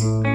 Bye.